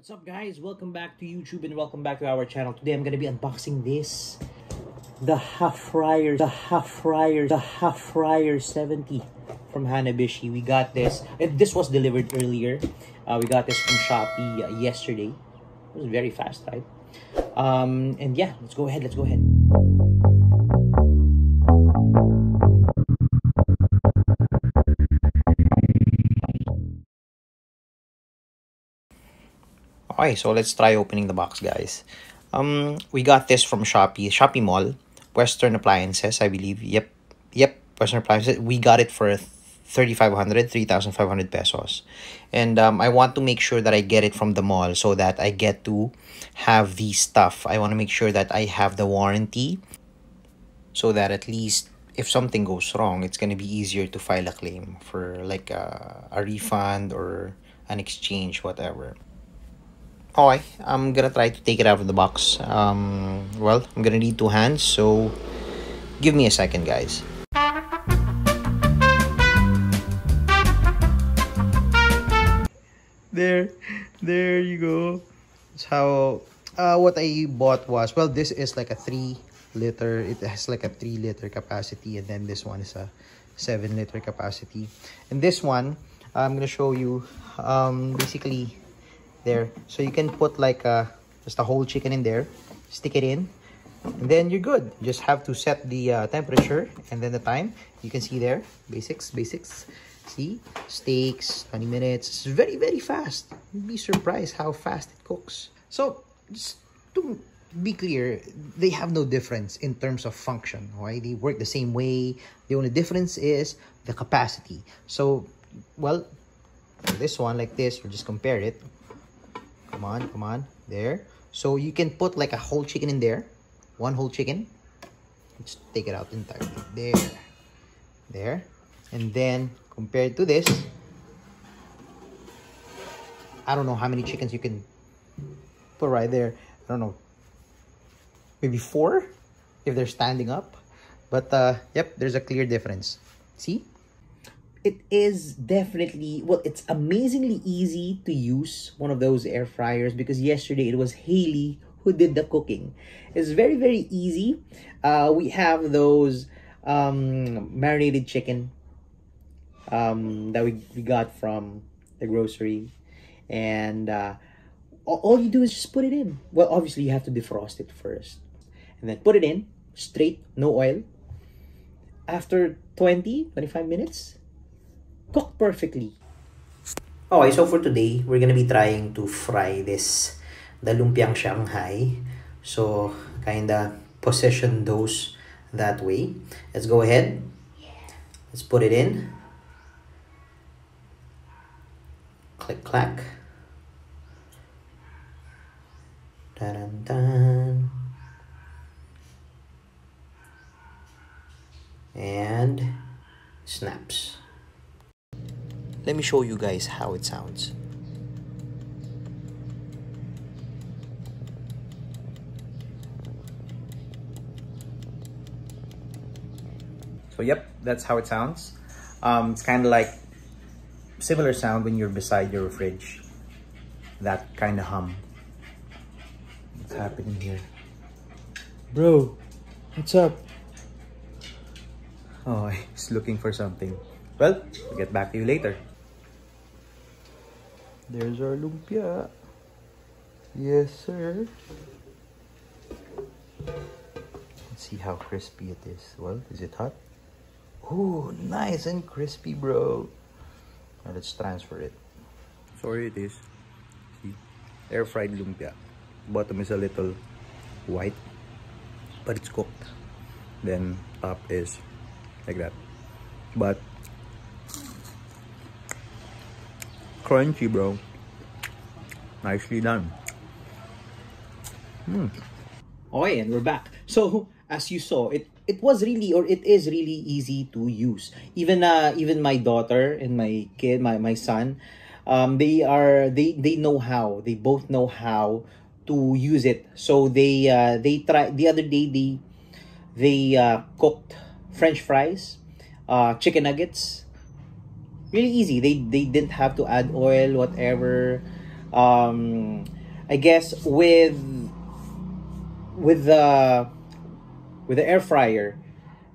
What's up guys? Welcome back to YouTube and welcome back to our channel. Today I'm gonna be unboxing this. The half fryer, the half fryer, the half fryer 70 from Hanabishi. We got this. And this was delivered earlier. Uh, we got this from Shopee uh, yesterday. It was very fast, right? Um, and yeah, let's go ahead. Let's go ahead. Okay, so let's try opening the box, guys. Um, we got this from Shopee, Shopee Mall, Western Appliances, I believe. Yep, yep, Western Appliances. We got it for 3,500, 3,500 pesos. And um, I want to make sure that I get it from the mall so that I get to have the stuff. I want to make sure that I have the warranty so that at least if something goes wrong, it's going to be easier to file a claim for like a, a refund or an exchange, whatever. Okay, I'm gonna try to take it out of the box. Um, well, I'm gonna need two hands, so give me a second, guys. There, there you go. That's how, uh, what I bought was, well, this is like a 3 liter, it has like a 3 liter capacity, and then this one is a 7 liter capacity. And this one, I'm gonna show you, um, basically, there. So you can put like a just a whole chicken in there stick it in and then you're good. You just have to set the uh, temperature and then the time. You can see there basics basics. See? Steaks 20 minutes. It's very very fast. You'd be surprised how fast it cooks. So just to be clear they have no difference in terms of function right? They work the same way. The only difference is the capacity. So well this one like this we'll just compare it Come on, come on. There. So you can put like a whole chicken in there. One whole chicken. Let's take it out entirely. There. There. And then compared to this, I don't know how many chickens you can put right there. I don't know. Maybe four if they're standing up. But uh, yep, there's a clear difference. See? It is definitely well it's amazingly easy to use one of those air fryers because yesterday it was haley who did the cooking. It's very very easy. Uh we have those um marinated chicken um that we, we got from the grocery. And uh all you do is just put it in. Well obviously you have to defrost it first. And then put it in straight no oil. After 20 25 minutes cooked perfectly. Okay, so for today, we're gonna be trying to fry this the lumpiang Shanghai. So, kinda position those that way. Let's go ahead. Let's put it in. Click, clack. Dun, dun. And snaps. Let me show you guys how it sounds. So yep, that's how it sounds. Um, it's kind of like similar sound when you're beside your fridge. That kind of hum. What's happening here? Bro, what's up? Oh, he's looking for something. Well, we'll get back to you later. There's our lumpia. Yes, sir. Let's see how crispy it is. Well, is it hot? Oh, nice and crispy, bro. Now let's transfer it. Sorry, it is. See? Air fried lumpia. Bottom is a little white, but it's cooked. Then top is like that. But crunchy, bro. Nicely done. Hmm. Okay, and we're back. So, as you saw, it it was really or it is really easy to use. Even uh even my daughter and my kid, my my son, um they are they they know how. They both know how to use it. So they uh they try the other day they they uh cooked french fries, uh chicken nuggets, really easy. They they didn't have to add oil, whatever. Um, I guess with with the with the air fryer,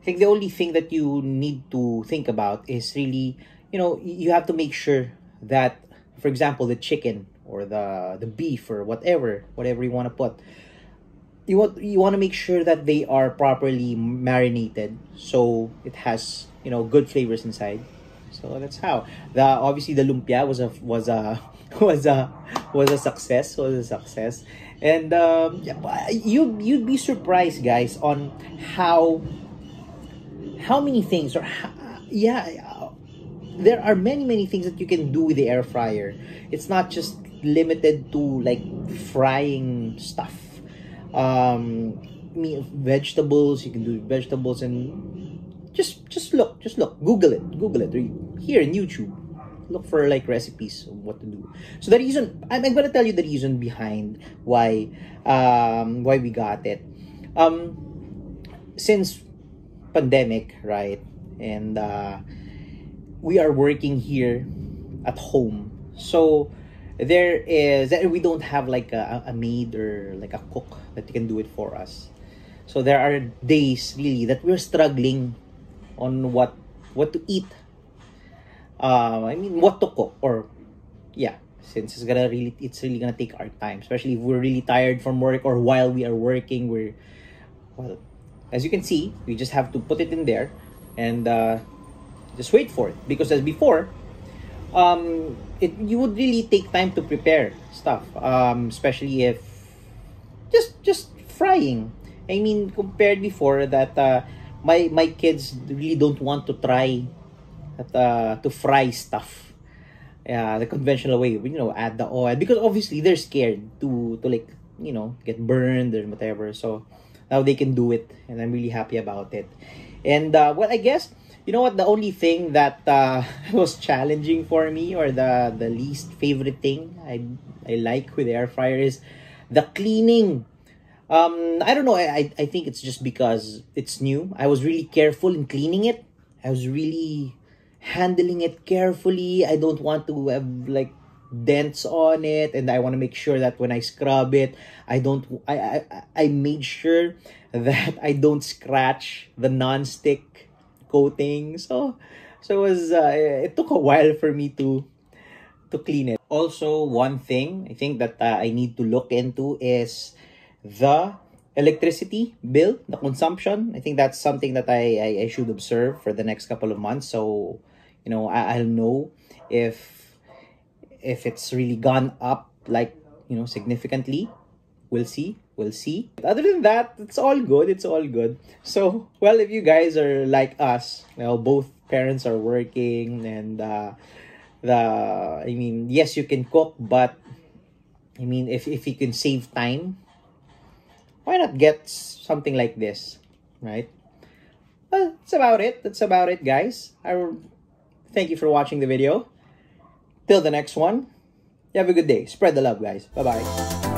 I think the only thing that you need to think about is really, you know, you have to make sure that, for example, the chicken or the the beef or whatever, whatever you want to put, you want you want to make sure that they are properly marinated, so it has you know good flavors inside. So that's how. The obviously the lumpia was a was a was a was a success was a success. And um, you you'd be surprised guys on how how many things or how, yeah there are many many things that you can do with the air fryer. It's not just limited to like frying stuff. Um vegetables you can do vegetables and just just look just look. Google it google it here in youtube look for like recipes of what to do. So the reason I'm, I'm gonna tell you the reason behind why um why we got it. Um since pandemic, right? And uh we are working here at home. So there is that we don't have like a, a maid or like a cook that can do it for us. So there are days really that we're struggling on what what to eat uh, I mean, what to cook or yeah, since it's gonna really, it's really gonna take our time, especially if we're really tired from work or while we are working, we're well, as you can see, we just have to put it in there and uh, just wait for it because as before, um, it you would really take time to prepare stuff, um, especially if just just frying. I mean, compared before that, uh, my my kids really don't want to try uh, to fry stuff. Yeah the conventional way you know add the oil because obviously they're scared to to like you know get burned or whatever so now they can do it and i'm really happy about it. And uh, well i guess you know what the only thing that uh, was challenging for me or the the least favorite thing i i like with air fryer is the cleaning. Um i don't know i i think it's just because it's new. I was really careful in cleaning it. I was really handling it carefully. I don't want to have like dents on it and I want to make sure that when I scrub it, I don't I I, I made sure that I don't scratch the non-stick coating. So so it was uh, it took a while for me to to clean it. Also, one thing I think that uh, I need to look into is the electricity bill, the consumption. I think that's something that I, I, I should observe for the next couple of months. So you know I, i'll know if if it's really gone up like you know significantly. We'll see. We'll see. Other than that it's all good. It's all good. So well if you guys are like us you know both parents are working and uh the i mean yes you can cook but i mean if, if you can save time why not get something like this right? Well that's about it. That's about it guys. I Thank you for watching the video. Till the next one, you have a good day. Spread the love, guys. Bye-bye.